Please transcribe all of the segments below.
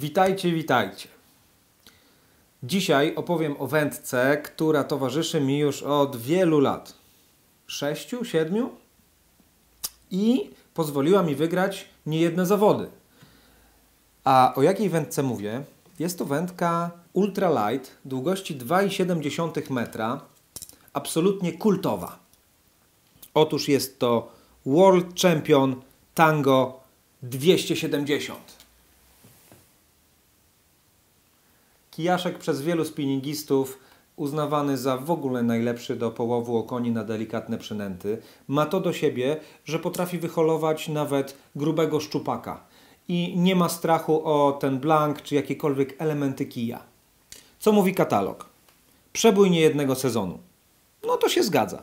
Witajcie, witajcie. Dzisiaj opowiem o wędce, która towarzyszy mi już od wielu lat. Sześciu, siedmiu? I pozwoliła mi wygrać niejedne zawody. A o jakiej wędce mówię? Jest to wędka ultralight, długości 2,7 metra, absolutnie kultowa. Otóż jest to World Champion Tango 270. Kijaszek przez wielu spinningistów uznawany za w ogóle najlepszy do połowu okoni na delikatne przynęty, ma to do siebie, że potrafi wyholować nawet grubego szczupaka i nie ma strachu o ten blank czy jakiekolwiek elementy kija. Co mówi katalog? Przebój niejednego sezonu. No to się zgadza.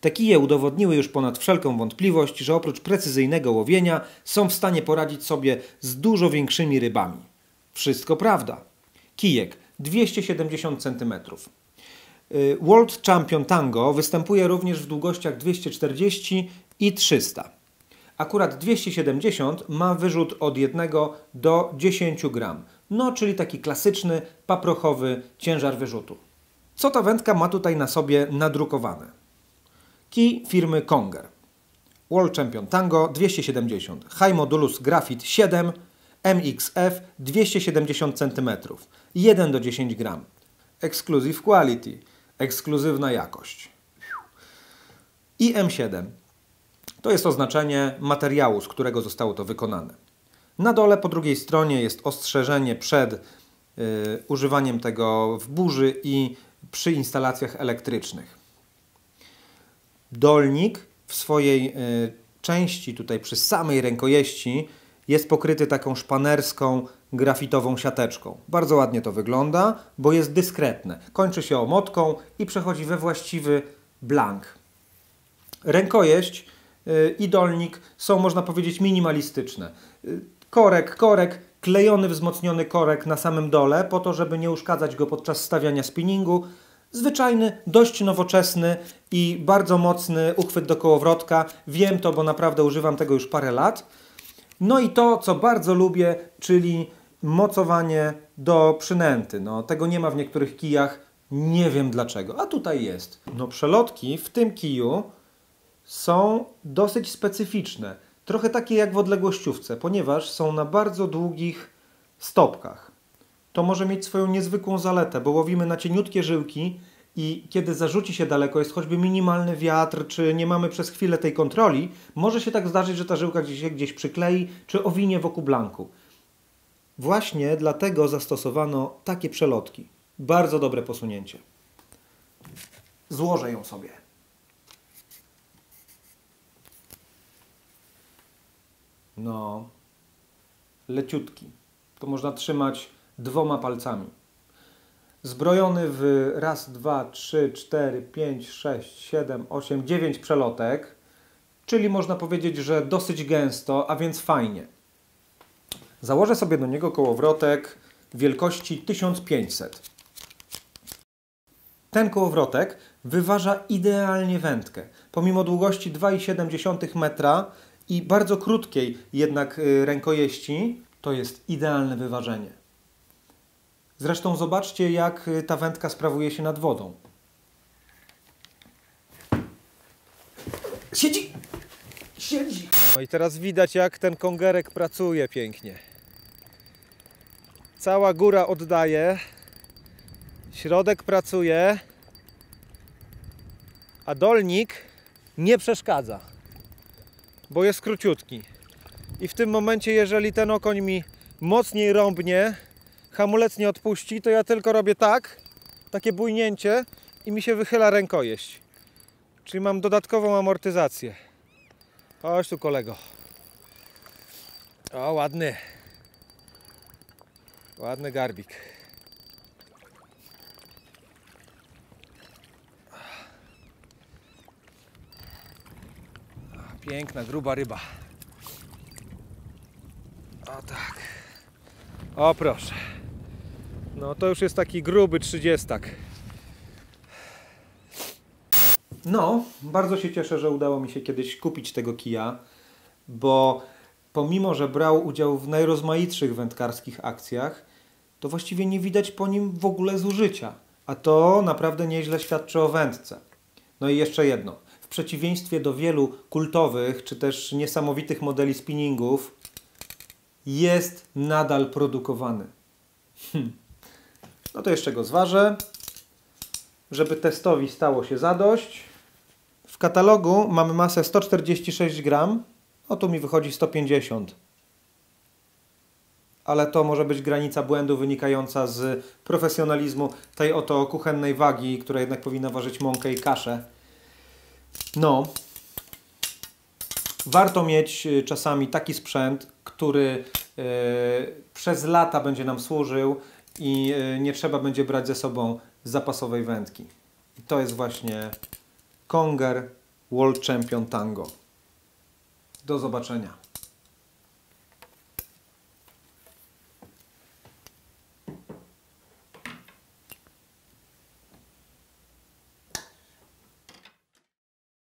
Te kije udowodniły już ponad wszelką wątpliwość, że oprócz precyzyjnego łowienia są w stanie poradzić sobie z dużo większymi rybami. Wszystko prawda. Kijek 270 cm. World Champion Tango występuje również w długościach 240 i 300. Akurat 270 ma wyrzut od 1 do 10 gram. No, czyli taki klasyczny, paprochowy ciężar wyrzutu. Co ta wędka ma tutaj na sobie nadrukowane? Kij firmy Conger. World Champion Tango 270. High Modulus Graphite 7 MXF 270 cm, 1 do 10 gram. Exclusive Quality, ekskluzywna jakość. I M7 to jest oznaczenie materiału, z którego zostało to wykonane. Na dole po drugiej stronie jest ostrzeżenie przed y, używaniem tego w burzy i przy instalacjach elektrycznych. Dolnik w swojej y, części, tutaj przy samej rękojeści, jest pokryty taką szpanerską, grafitową siateczką. Bardzo ładnie to wygląda, bo jest dyskretne. Kończy się omotką i przechodzi we właściwy blank. Rękojeść yy, i dolnik są, można powiedzieć, minimalistyczne. Yy, korek, korek, klejony, wzmocniony korek na samym dole, po to, żeby nie uszkadzać go podczas stawiania spinningu. Zwyczajny, dość nowoczesny i bardzo mocny uchwyt do kołowrotka. Wiem to, bo naprawdę używam tego już parę lat. No i to, co bardzo lubię, czyli mocowanie do przynęty. No, tego nie ma w niektórych kijach, nie wiem dlaczego, a tutaj jest. No przelotki w tym kiju są dosyć specyficzne. Trochę takie jak w odległościówce, ponieważ są na bardzo długich stopkach. To może mieć swoją niezwykłą zaletę, bo łowimy na cieniutkie żyłki i kiedy zarzuci się daleko, jest choćby minimalny wiatr, czy nie mamy przez chwilę tej kontroli, może się tak zdarzyć, że ta żyłka gdzieś się gdzieś przyklei, czy owinie wokół blanku. Właśnie dlatego zastosowano takie przelotki. Bardzo dobre posunięcie. Złożę ją sobie. No, leciutki. To można trzymać dwoma palcami. Zbrojony w raz, dwa, trzy, cztery, pięć, sześć, siedem, osiem, dziewięć przelotek, czyli można powiedzieć, że dosyć gęsto, a więc fajnie. Założę sobie do niego kołowrotek wielkości 1500. Ten kołowrotek wyważa idealnie wędkę. Pomimo długości 2,7 metra i bardzo krótkiej jednak y, rękojeści, to jest idealne wyważenie. Zresztą zobaczcie, jak y, ta wędka sprawuje się nad wodą. Siedzi! Siedzi! No i teraz widać, jak ten kongerek pracuje pięknie. Cała góra oddaje, środek pracuje, a dolnik nie przeszkadza, bo jest króciutki. I w tym momencie, jeżeli ten okoń mi mocniej rąbnie, hamulec nie odpuści, to ja tylko robię tak, takie bujnięcie i mi się wychyla rękojeść. Czyli mam dodatkową amortyzację. Chodź tu kolego. O, ładny. Ładny garbik. Piękna, gruba ryba. O tak. O proszę. No to już jest taki gruby trzydziestak. No, bardzo się cieszę, że udało mi się kiedyś kupić tego kija, bo pomimo że brał udział w najrozmaitszych wędkarskich akcjach, to właściwie nie widać po nim w ogóle zużycia. A to naprawdę nieźle świadczy o wędce. No i jeszcze jedno. W przeciwieństwie do wielu kultowych czy też niesamowitych modeli spinningów, jest nadal produkowany. Hm. No to jeszcze go zważę, żeby testowi stało się zadość. W katalogu mamy masę 146 gram, no tu mi wychodzi 150. Ale to może być granica błędu wynikająca z profesjonalizmu tej oto kuchennej wagi, która jednak powinna ważyć mąkę i kaszę. No, warto mieć y, czasami taki sprzęt, który y, przez lata będzie nam służył i y, nie trzeba będzie brać ze sobą zapasowej wędki. I to jest właśnie Conger World Champion Tango. Do zobaczenia.